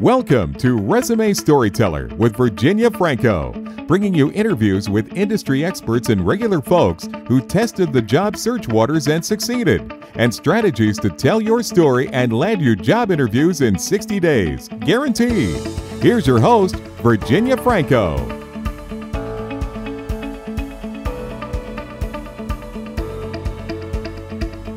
Welcome to Resume Storyteller with Virginia Franco, bringing you interviews with industry experts and regular folks who tested the job search waters and succeeded, and strategies to tell your story and land you job interviews in 60 days, guaranteed. Here's your host, Virginia Franco.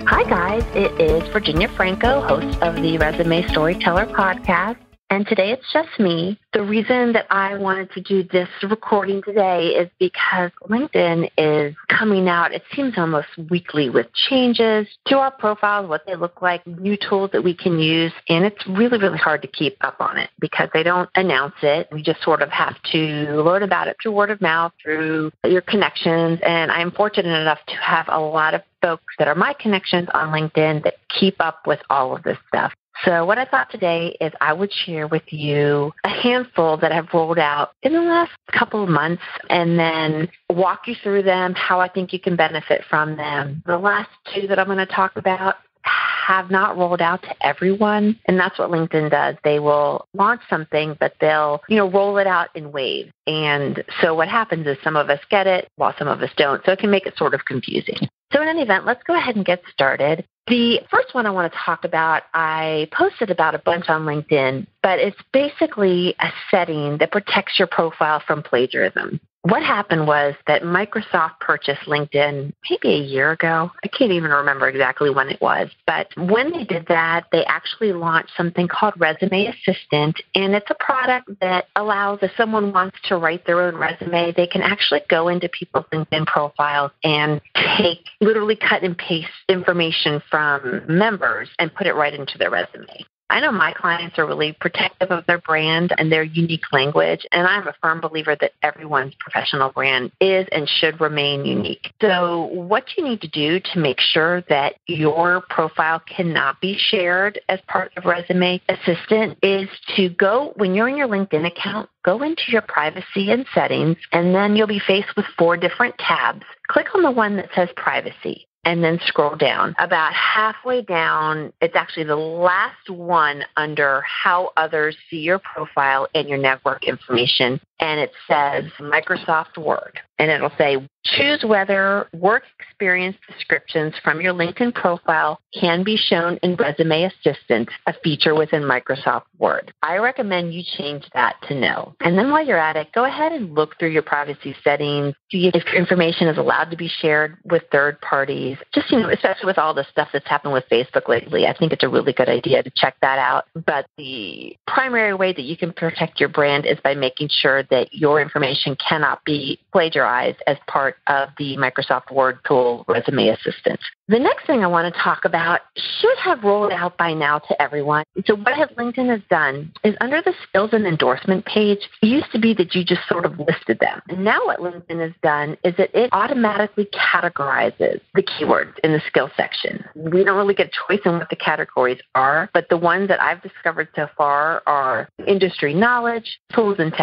Hi, guys. It is Virginia Franco, host of the Resume Storyteller podcast. And today it's just me. The reason that I wanted to do this recording today is because LinkedIn is coming out, it seems almost weekly, with changes to our profiles, what they look like, new tools that we can use. And it's really, really hard to keep up on it because they don't announce it. We just sort of have to learn about it through word of mouth, through your connections. And I'm fortunate enough to have a lot of folks that are my connections on LinkedIn that keep up with all of this stuff. So, what I thought today is I would share with you a handful that I've rolled out in the last couple of months and then walk you through them, how I think you can benefit from them. The last two that I'm going to talk about have not rolled out to everyone and that's what linkedin does. They will launch something but they'll you know roll it out in waves. And so what happens is some of us get it while some of us don't. So it can make it sort of confusing. So in any event let's go ahead and get started the first one I want to talk about, I posted about a bunch on LinkedIn, but it's basically a setting that protects your profile from plagiarism what happened was that Microsoft purchased LinkedIn maybe a year ago. I can't even remember exactly when it was. But when they did that, they actually launched something called Resume Assistant. And it's a product that allows if someone wants to write their own resume, they can actually go into people's LinkedIn profiles and take literally cut and paste information from members and put it right into their resume. I know my clients are really protective of their brand and their unique language, and I'm a firm believer that everyone's professional brand is and should remain unique. So, what you need to do to make sure that your profile cannot be shared as part of Resume Assistant is to go, when you're in your LinkedIn account, go into your privacy and settings, and then you'll be faced with four different tabs. Click on the one that says privacy and then scroll down. About halfway down, it's actually the last one under how others see your profile and your network information. And it says Microsoft Word. And it'll say choose whether work experience descriptions from your LinkedIn profile can be shown in Resume Assistant, a feature within Microsoft Word. I recommend you change that to no. And then while you're at it, go ahead and look through your privacy settings, see if your information is allowed to be shared with third parties. Just, you know, especially with all the stuff that's happened with Facebook lately, I think it's a really good idea to check that out. But the primary way that you can protect your brand is by making sure that your information cannot be plagiarized as part of the Microsoft Word tool Resume Assistant. The next thing I want to talk about should have rolled out by now to everyone. So what has LinkedIn has done is under the skills and endorsement page, it used to be that you just sort of listed them. And now what LinkedIn has done is that it automatically categorizes the keywords in the skills section. We don't really get a choice in what the categories are, but the ones that I've discovered so far are industry knowledge, tools and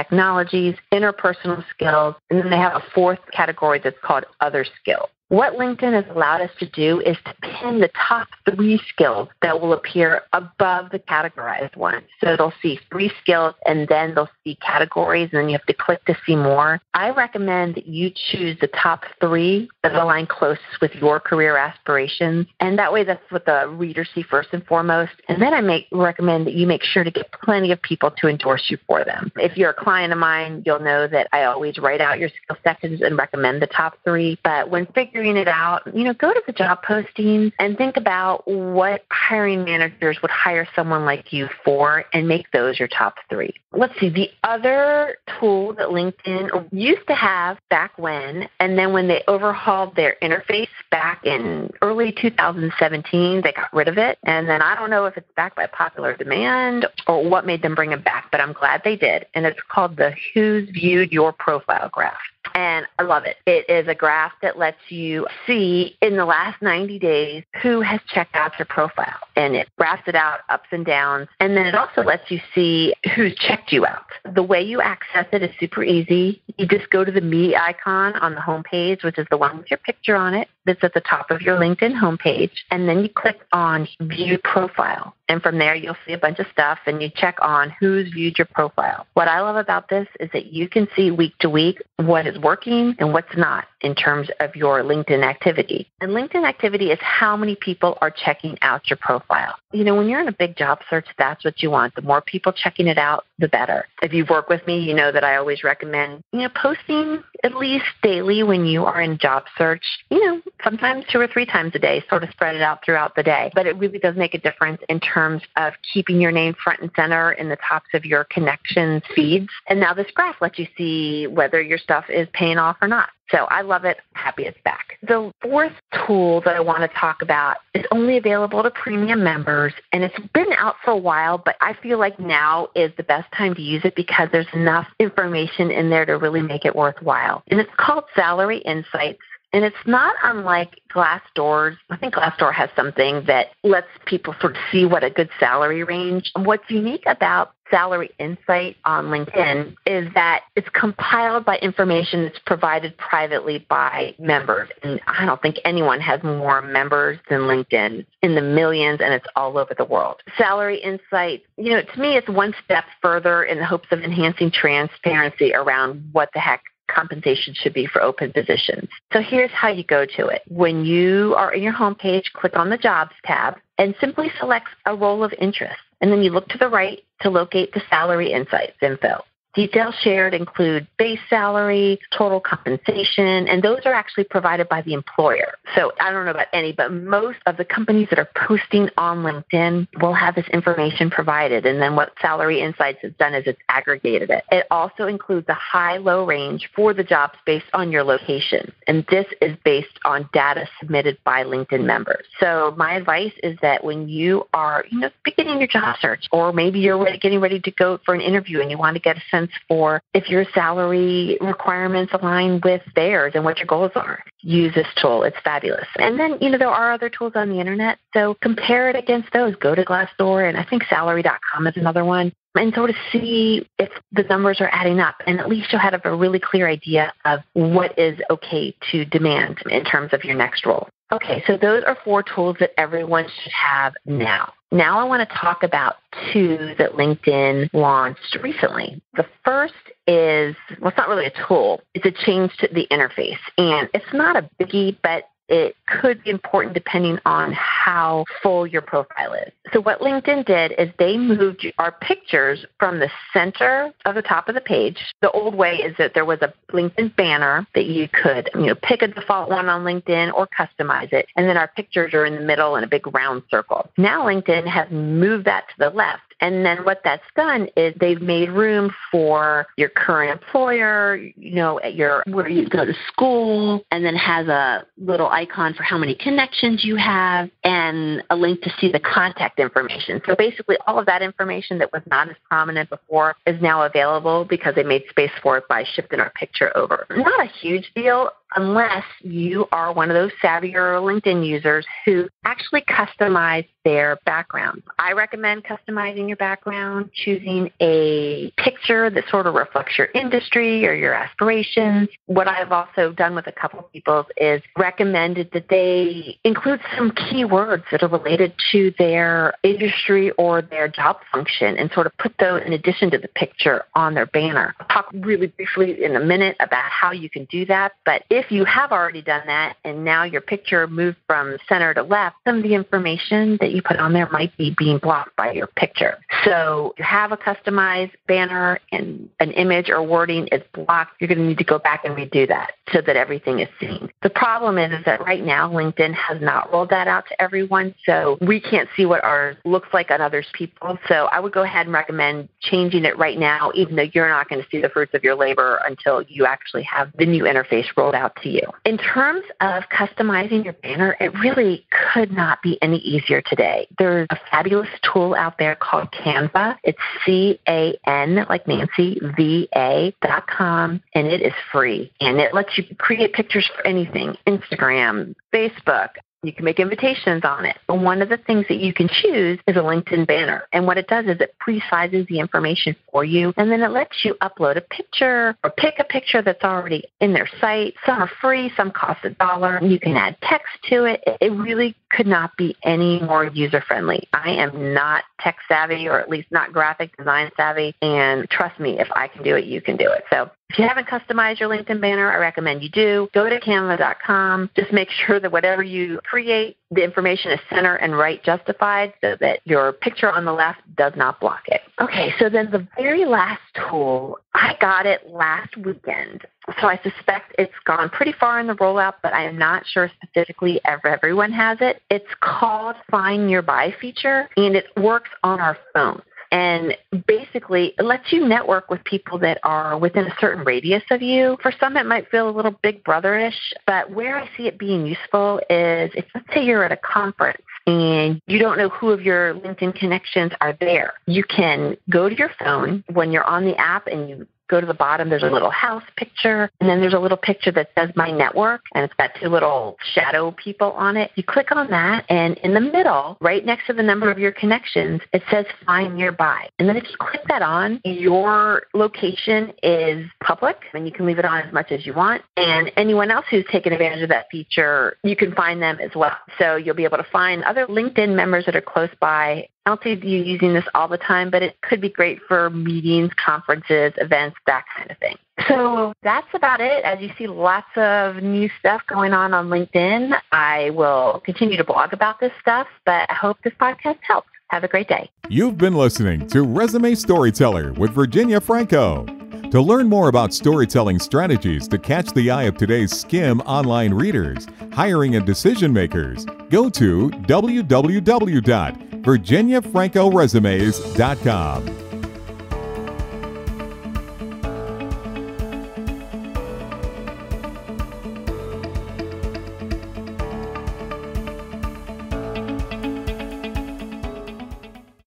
technologies, interpersonal skills, and then they have a fourth category that's called other skills. What LinkedIn has allowed us to do is to pin the top three skills that will appear above the categorized ones. So they'll see three skills and then they'll see categories and then you have to click to see more. I recommend that you choose the top three that align closest with your career aspirations. And that way that's what the readers see first and foremost. And then I make recommend that you make sure to get plenty of people to endorse you for them. If you're a client of mine, you'll know that I always write out your skill sections and recommend the top three. But when figuring figuring it out, you know, go to the job postings and think about what hiring managers would hire someone like you for and make those your top three. Let's see, the other tool that LinkedIn used to have back when, and then when they overhauled their interface back in early 2017, they got rid of it. And then I don't know if it's back by popular demand or what made them bring it back, but I'm glad they did. And it's called the Who's Viewed Your Profile Graph and I love it. It is a graph that lets you see in the last 90 days who has checked out your profile, and it graphs it out ups and downs, and then it also lets you see who's checked you out. The way you access it is super easy. You just go to the me icon on the home page, which is the one with your picture on it. That's at the top of your LinkedIn homepage, and then you click on View Profile. And from there, you'll see a bunch of stuff and you check on who's viewed your profile. What I love about this is that you can see week to week what is working and what's not in terms of your LinkedIn activity. And LinkedIn activity is how many people are checking out your profile. You know, when you're in a big job search, that's what you want. The more people checking it out, the better. If you've worked with me, you know that I always recommend, you know, posting at least daily when you are in job search, you know, sometimes two or three times a day, sort of spread it out throughout the day. But it really does make a difference in terms of keeping your name front and center in the tops of your connections feeds. And now this graph lets you see whether your stuff is paying off or not. So I love it. Happy it's back. The fourth tool that I want to talk about is only available to premium members and it's been out for a while, but I feel like now is the best time to use it because there's enough information in there to really make it worthwhile. And it's called Salary Insights. And it's not unlike Glassdoor's. I think Glassdoor has something that lets people sort of see what a good salary range. And what's unique about Salary Insight on LinkedIn is that it's compiled by information that's provided privately by members. And I don't think anyone has more members than LinkedIn in the millions, and it's all over the world. Salary Insight, you know, to me, it's one step further in the hopes of enhancing transparency around what the heck compensation should be for open positions. So here's how you go to it. When you are in your homepage, click on the Jobs tab and simply select a role of interest. And then you look to the right to locate the Salary Insights info. Details shared include base salary, total compensation, and those are actually provided by the employer. So I don't know about any, but most of the companies that are posting on LinkedIn will have this information provided. And then what Salary Insights has done is it's aggregated it. It also includes a high low range for the jobs based on your location. And this is based on data submitted by LinkedIn members. So my advice is that when you are, you know, beginning your job search, or maybe you're getting ready to go for an interview and you want to get a sense for if your salary requirements align with theirs and what your goals are. Use this tool. It's fabulous. And then, you know, there are other tools on the internet. So compare it against those. Go to Glassdoor and I think salary.com is another one and sort of see if the numbers are adding up. And at least you'll have a really clear idea of what is okay to demand in terms of your next role. Okay, so those are four tools that everyone should have now. Now I want to talk about two that LinkedIn launched recently. The first is, well, it's not really a tool. It's a change to the interface. And it's not a biggie, but it could be important depending on how full your profile is. So what LinkedIn did is they moved our pictures from the center of the top of the page. The old way is that there was a LinkedIn banner that you could, you know, pick a default one on LinkedIn or customize it, and then our pictures are in the middle in a big round circle. Now LinkedIn has moved that to the left and then what that's done is they've made room for your current employer, you know, at your where you go to school, and then has a little icon for how many connections you have and a link to see the contact information. So basically all of that information that was not as prominent before is now available because they made space for it by shifting our picture over. Not a huge deal unless you are one of those savvier LinkedIn users who actually customize their background. I recommend customizing your background, choosing a picture that sort of reflects your industry or your aspirations. What I've also done with a couple of people is recommended that they include some keywords that are related to their industry or their job function and sort of put those in addition to the picture on their banner. I'll talk really briefly in a minute about how you can do that, but if you have already done that and now your picture moved from center to left, some of the information that you put on there might be being blocked by your picture. So you have a customized banner and an image or wording is blocked, you're going to need to go back and redo that so that everything is seen. The problem is, is that right now LinkedIn has not rolled that out to everyone, so we can't see what ours looks like on others people. So I would go ahead and recommend changing it right now, even though you're not going to see the fruits of your labor until you actually have the new interface rolled out to you. In terms of customizing your banner, it really could not be any easier today. There's a fabulous tool out there called Canva. It's C A N, like Nancy, V A dot com, and it is free. And it lets you create pictures for anything Instagram, Facebook, You can make invitations on it. But one of the things that you can choose is a LinkedIn banner. And what it does is it pre-sizes the information for you and then it lets you upload a picture or pick a picture that's already in their site. Some are free, some cost a dollar. You can add text to it. It really could not be any more user friendly. I am not tech savvy or at least not graphic design savvy. And trust me, if I can do it, you can do it. So if you haven't customized your LinkedIn banner, I recommend you do. Go to canva.com. Just make sure that whatever you create, the information is center and right justified so that your picture on the left does not block it. Okay, so then the very last tool, I got it last weekend. So I suspect it's gone pretty far in the rollout, but I am not sure specifically if everyone has it. It's called Find Nearby feature, and it works on our phones. And basically, it lets you network with people that are within a certain radius of you. For some, it might feel a little big brotherish, but where I see it being useful is if, let's say, you're at a conference and you don't know who of your LinkedIn connections are there. You can go to your phone when you're on the app and you go to the bottom, there's a little house picture, and then there's a little picture that says My Network, and it's got two little shadow people on it. You click on that, and in the middle, right next to the number of your connections, it says Find Nearby. And then if you click that on, your location is public, and you can leave it on as much as you want. And anyone else who's taken advantage of that feature, you can find them as well. So you'll be able to find other LinkedIn members that are close by I don't see you using this all the time, but it could be great for meetings, conferences, events, that kind of thing. So that's about it. As you see lots of new stuff going on on LinkedIn, I will continue to blog about this stuff, but I hope this podcast helps. Have a great day. You've been listening to Resume Storyteller with Virginia Franco. To learn more about storytelling strategies to catch the eye of today's skim online readers, hiring and decision makers, go to www virginiafrancoresumes.com.